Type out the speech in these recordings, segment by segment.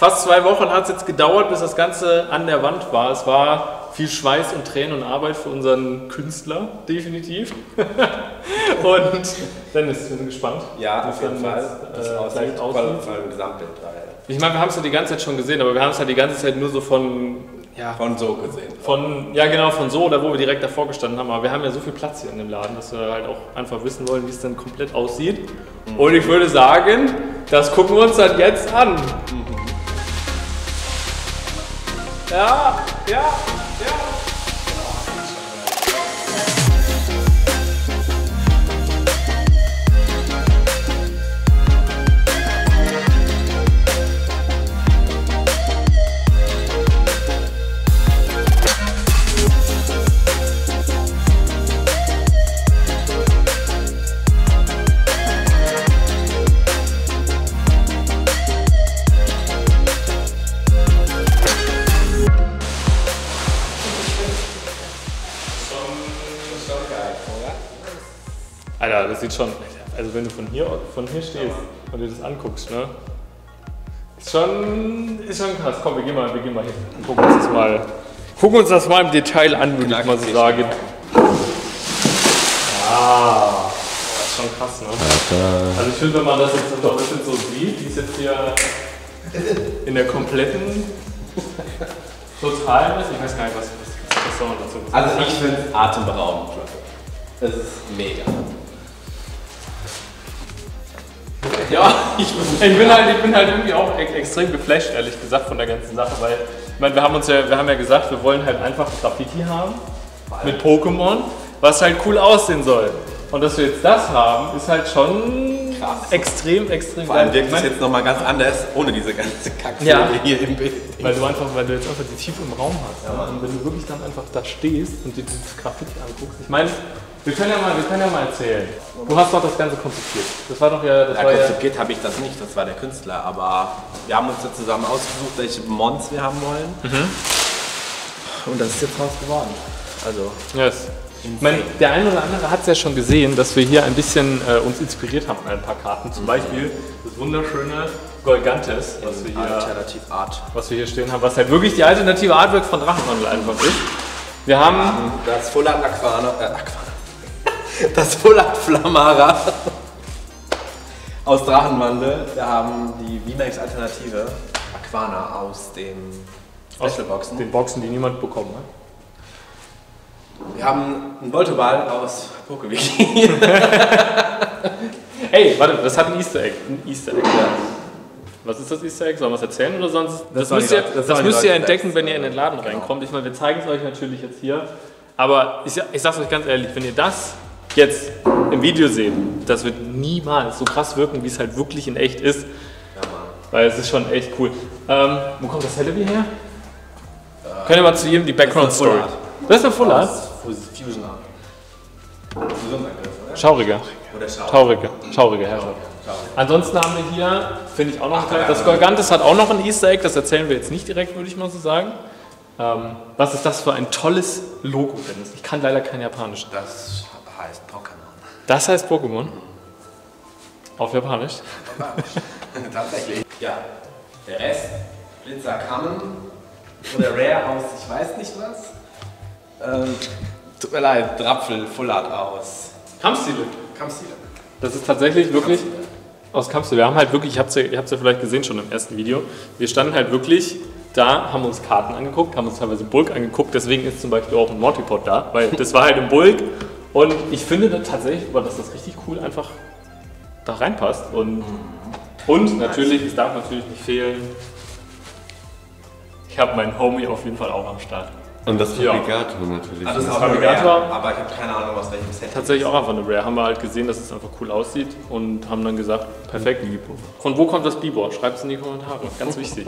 Fast zwei Wochen hat es jetzt gedauert, bis das Ganze an der Wand war. Es war viel Schweiß und Tränen und Arbeit für unseren Künstler, definitiv. und Dennis, wir sind gespannt. Ja, wie auf jeden Fall. Das Das äh, aussieht gleich voll, aussieht. voll im Gesamtbild daher. Ich meine, wir haben es ja die ganze Zeit schon gesehen, aber wir haben es ja die ganze Zeit nur so von, ja, Von so gesehen. von, ja genau, von so oder wo wir direkt davor gestanden haben. Aber wir haben ja so viel Platz hier in dem Laden, dass wir halt auch einfach wissen wollen, wie es dann komplett aussieht. Und ich würde sagen, das gucken wir uns dann jetzt an. Ja, ja, ja. Das sieht schon. Also wenn du von hier, von hier stehst und dir das anguckst, ne? Ist schon, ist schon krass. Komm, wir gehen mal, wir gehen mal hin und gucken uns das mal, gucken uns das mal im Detail an, würde ich mal so sagen. Ah, das ist schon krass, ne? Also ich finde, wenn man das jetzt doch ein bisschen so sieht, wie es jetzt hier in der kompletten totalen ist, ich weiß gar nicht, was, was, was soll man dazu sagen. Also ich finde es atemberaubend. Es ist mega. Ja, ich, ich, bin halt, ich bin halt irgendwie auch e extrem geflasht, ehrlich gesagt, von der ganzen Sache, weil ich meine, wir haben uns ja, wir haben ja gesagt, wir wollen halt einfach Graffiti haben mit Pokémon, was halt cool aussehen soll. Und dass wir jetzt das haben, ist halt schon Krass. extrem, extrem Vor allem geil. wirkt es jetzt nochmal ganz anders, ohne diese ganze Kacke Ja. hier im Bild. weil du einfach, weil du jetzt einfach die Tiefe im Raum hast. Ja. Und wenn du wirklich dann einfach da stehst und dir dieses Graffiti anguckst, ich meine, wir können ja mal, wir können ja mal erzählen. Du hast doch das Ganze konzipiert. Das war doch ja, das Ja, war ja konzipiert habe ich das nicht, das war der Künstler, aber wir haben uns ja zusammen ausgesucht, welche Mons wir haben wollen. Mhm. Und das ist jetzt raus geworden. Also, Yes. Ich meine, der eine oder andere hat es ja schon gesehen, dass wir hier ein bisschen äh, uns inspiriert haben an ein paar Karten. Zum Beispiel das wunderschöne Golgantes, was wir, hier, Alternativ Art. was wir hier stehen haben, was halt wirklich die alternative Artwork von Drachenwandel einfach ist. Wir haben, Das Fullat Aquana, äh, Aquana. Das Fullat Flamara aus Drachenwandel. Wir haben die VMAX Alternative Aquana aus den Specialboxen. den Boxen, die niemand bekommen hat. Wir haben einen Voltoball aus Pokewiki. Ey, warte, das hat ein Easter Egg. Ein Easter Egg. Was ist das Easter Egg? Sollen wir es erzählen oder sonst? Das, waren müsst ihr, das das müsst ihr entdecken, wenn ihr in den Laden reinkommt. Ich meine, wir zeigen es euch natürlich jetzt hier. Aber ich, ich sag's euch ganz ehrlich, wenn ihr das jetzt im Video seht, das wird niemals so krass wirken, wie es halt wirklich in echt ist. Weil es ist schon echt cool. Ähm, wo kommt das Halloween her? Könnt ihr mal zu jedem die Background Das ist eine Story. Full Art. Das ist eine Full Art. Aus Fusion Art. Oder? Schauriger. Oder Schau. Traurige, traurige Herrschaft. Ansonsten haben wir hier, finde ich auch noch ein kleines, das Golgantes hat auch noch ein Easter Egg, das erzählen wir jetzt nicht direkt, würde ich mal so sagen. Ähm, was ist das für ein tolles Logo, Dennis? Ich kann leider kein Japanisch. Das. Das heißt Pokémon. Auf Japanisch. Tatsächlich. Ja. Der Rest, Blitzer Kamen oder Rare aus, ich weiß nicht was. Ähm, tut mir leid, Drapfel, Full Art aus Kampfstile. Kampfstile. Das ist tatsächlich wirklich aus Kampfstile. Wir haben halt wirklich, ich hab's ja, ihr habt es ja vielleicht gesehen schon im ersten Video, wir standen halt wirklich da, haben uns Karten angeguckt, haben uns teilweise Bulk angeguckt, deswegen ist zum Beispiel auch ein Mortipod da, weil das war halt im Bulk und ich finde tatsächlich, aber dass das richtig cool einfach da reinpasst und, und natürlich, es darf natürlich nicht fehlen, ich habe meinen Homie auf jeden Fall auch am Start. Und das Ja. Fabricato natürlich. Also das. Rare, aber ich habe keine Ahnung aus welchem Set. Tatsächlich auch einfach eine Rare. Haben wir halt gesehen, dass es einfach cool aussieht und haben dann gesagt, perfekt. Von wo kommt das Bibor? Schreibt es in die Kommentare. Ganz wichtig.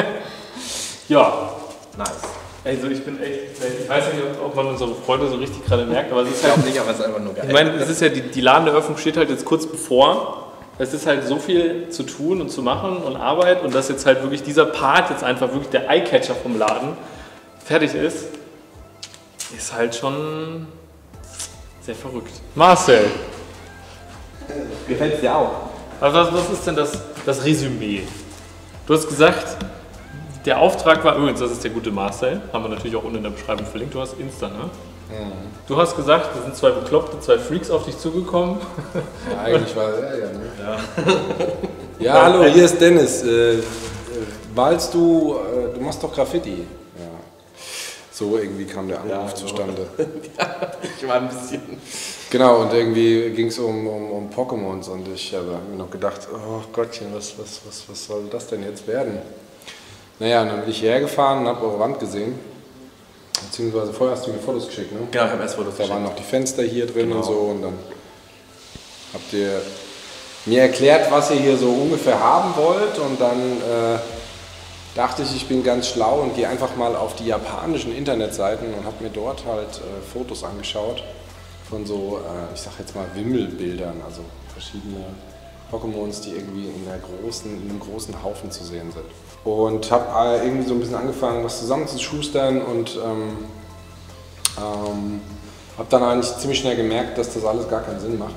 ja, Nice. Also ich bin echt, ich weiß nicht, ob man unsere Freude so richtig gerade merkt, aber es ist halt, glaube nicht, aber es ist einfach nur geil. ich meine, es ist ja, die, die Ladeneröffnung steht halt jetzt kurz bevor. Es ist halt so viel zu tun und zu machen und Arbeit und dass jetzt halt wirklich dieser Part jetzt einfach wirklich der Eyecatcher vom Laden fertig ist, ist halt schon sehr verrückt. Marcel, Gefällt es dir auch? also was, was ist denn das, das Resümee? Du hast gesagt, der Auftrag war, übrigens, das ist der gute Marcel, haben wir natürlich auch unten in der Beschreibung verlinkt, du hast Insta, ne? Du hast gesagt, da sind zwei Bekloppte, zwei Freaks auf dich zugekommen. Ja, eigentlich war er ja, ne? Ja. ja, hallo, hier ist Dennis. Äh, äh, malst du, äh, du machst doch Graffiti. Ja. So irgendwie kam der Anruf Ja, so. zustande. Ich war ein bisschen. Genau, und irgendwie ging es um, um, um Pokémons und ich habe mir noch gedacht, oh Gottchen, was, was, was, was soll das denn jetzt werden? Naja, und dann bin ich hierher gefahren und habe eure Wand gesehen. Beziehungsweise vorher hast du mir Fotos geschickt, ne? Genau, ich habe erst Fotos Da waren geschickt. noch die Fenster hier drin Genau. und so und dann habt ihr mir erklärt, was ihr hier so ungefähr haben wollt und dann äh, dachte ich, ich bin ganz schlau und gehe einfach mal auf die japanischen Internetseiten und habe mir dort halt äh, Fotos angeschaut von so, äh, ich sag jetzt mal Wimmelbildern, also verschiedene Pokémons, die irgendwie in, der großen, in einem großen Haufen zu sehen sind. Und habe äh, irgendwie so ein bisschen angefangen, was zusammenzuschustern und ähm, ähm, habe dann eigentlich ziemlich schnell gemerkt, dass das alles gar keinen Sinn macht.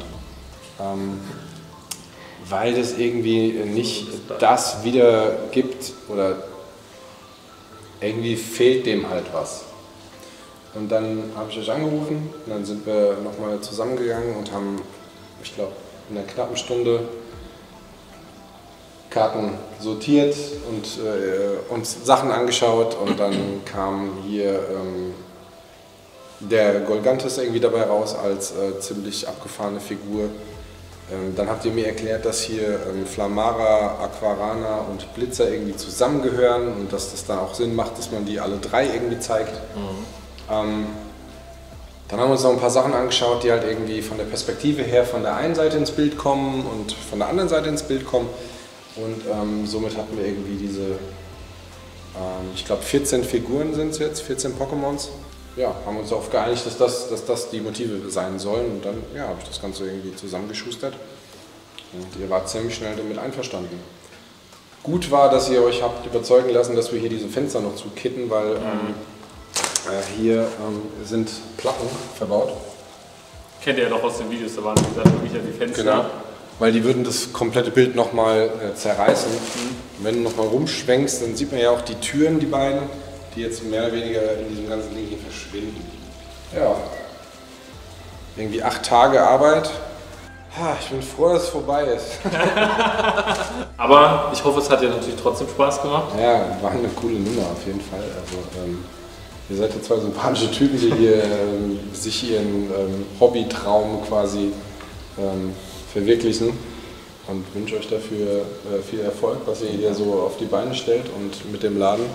Ähm, weil das irgendwie nicht das wieder gibt oder irgendwie fehlt dem halt was. Und dann habe ich euch angerufen dann sind wir nochmal zusammengegangen und haben, ich glaube, in einer knappen Stunde Karten sortiert und äh, uns Sachen angeschaut und dann kam hier ähm, der Golgantes irgendwie dabei raus als äh, ziemlich abgefahrene Figur. Ähm, dann habt ihr mir erklärt, dass hier ähm, Flamara, Aquarana und Blitzer irgendwie zusammengehören und dass das dann auch Sinn macht, dass man die alle drei irgendwie zeigt. Ähm, dann haben wir uns noch ein paar Sachen angeschaut, die halt irgendwie von der Perspektive her von der einen Seite ins Bild kommen und von der anderen Seite ins Bild kommen. Und ähm, somit hatten wir irgendwie diese, ähm, ich glaube 14 Figuren sind es jetzt, 14 Pokémons. Ja, haben uns darauf geeinigt, dass das, dass das die Motive sein sollen. Und dann ja, habe ich das Ganze irgendwie zusammengeschustert. Und ihr wart ziemlich schnell damit einverstanden. Gut war, dass ihr euch habt überzeugen lassen, dass wir hier diese Fenster noch zukitten, weil ähm, äh, hier ähm, sind Platten verbaut. Kennt ihr ja doch aus den Videos, da waren wie gesagt wirklich ja die Fenster. Genau. Weil die würden das komplette Bild nochmal äh, zerreißen. Und wenn du nochmal rumschwenkst, dann sieht man ja auch die Türen, die beiden, die jetzt mehr oder weniger in diesem ganzen Ding hier verschwinden. Ja. Irgendwie acht Tage Arbeit. Ha, ich bin froh, dass es vorbei ist. Aber ich hoffe, es hat dir natürlich trotzdem Spaß gemacht. Ja, war eine coole Nummer auf jeden Fall. Also, ähm, ihr seid ja zwei sympathische Typen, die hier ähm, sich ihren ähm, Hobbytraum quasi ähm, verwirklichen. Und wünsche euch dafür äh, viel Erfolg, was ihr hier so auf die Beine stellt und mit dem Laden.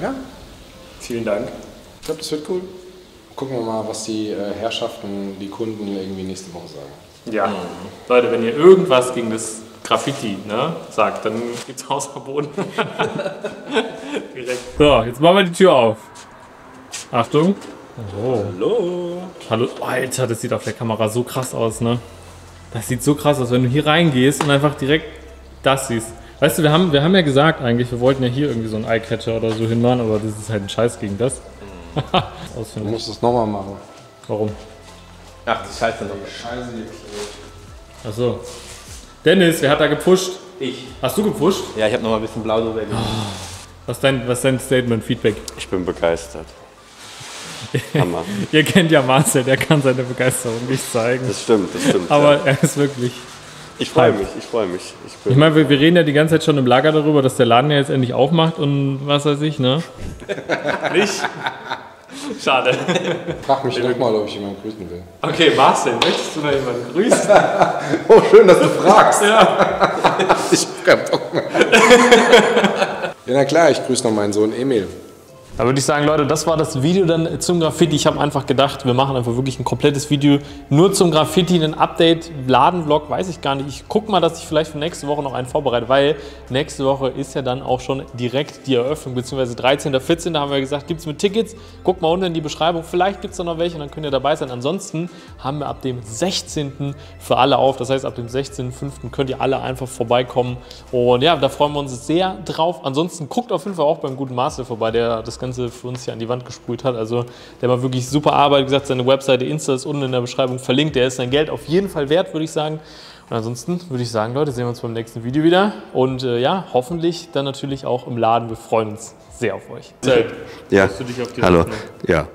Ja, Vielen Dank. ich glaube, das wird cool. Gucken wir mal, was die äh, Herrschaften, die Kunden irgendwie nächste Woche sagen. Ja, Leute, wenn ihr irgendwas gegen das Graffiti ne, sagt, dann gibt's Hausverbot. Direkt. So, jetzt machen wir die Tür auf. Achtung. Oh. Hallo. Hallo. Alter, das sieht auf der Kamera so krass aus, ne? Das sieht so krass aus, wenn du hier reingehst und einfach direkt das siehst. Weißt du, wir haben, wir haben ja gesagt eigentlich, wir wollten ja hier irgendwie so einen Eyecatcher oder so hinmachen, aber das ist halt ein Scheiß gegen das. Du musst es nochmal machen. Warum? Ach, die Scheiße noch. Scheiße, Achso. Dennis, wer hat da gepusht? Ich. Hast du gepusht? Ja, ich habe noch mal ein bisschen blau drüber gelegt. Was ist dein, was ist dein Statement, Feedback? Ich bin begeistert. Hammer. Ihr kennt ja Marcel, der kann seine Begeisterung nicht zeigen. Das stimmt, das stimmt. Aber ja. er ist wirklich. Ich freue mich, ich freue mich. Ich Ich meine, wir, wir reden ja die ganze Zeit schon im Lager darüber, dass der Laden ja jetzt endlich aufmacht und was weiß ich, ne? nicht? Schade. Frag mich nochmal, ob ich jemanden grüßen will. Okay, Marcel, möchtest du noch jemanden grüßen? Oh, schön, dass du fragst. Ich hab keinen Bock mehr. Ja, na klar, ich grüße noch meinen Sohn Emil. Da würde ich sagen, Leute, das war das Video dann zum Graffiti. Ich habe einfach gedacht, wir machen einfach wirklich ein komplettes Video nur zum Graffiti, ein Update, Ladenvlog, weiß ich gar nicht. Ich gucke mal, dass ich vielleicht für nächste Woche noch einen vorbereite, weil nächste Woche ist ja dann auch schon direkt die Eröffnung, beziehungsweise 13. 14. haben wir gesagt, gibt es mit Tickets. Guckt mal unten in die Beschreibung, vielleicht gibt es da noch welche, dann könnt ihr dabei sein. Ansonsten haben wir ab dem 16. für alle auf. Das heißt, ab dem 16.05. könnt ihr alle einfach vorbeikommen. Und ja, da freuen wir uns sehr drauf. Ansonsten guckt auf jeden Fall auch beim guten Marcel vorbei, der das Ganze für uns hier an die Wand gesprüht hat. Also der macht wirklich super Arbeit. Wie gesagt, seine Webseite Insta ist unten in der Beschreibung verlinkt. Der ist sein Geld auf jeden Fall wert, würde ich sagen. Und ansonsten würde ich sagen, Leute, sehen wir uns beim nächsten Video wieder. Und äh, ja, hoffentlich dann natürlich auch im Laden. Wir freuen uns sehr auf euch. Ja. hast du dich auf die Hallo. Rechnung? Ja.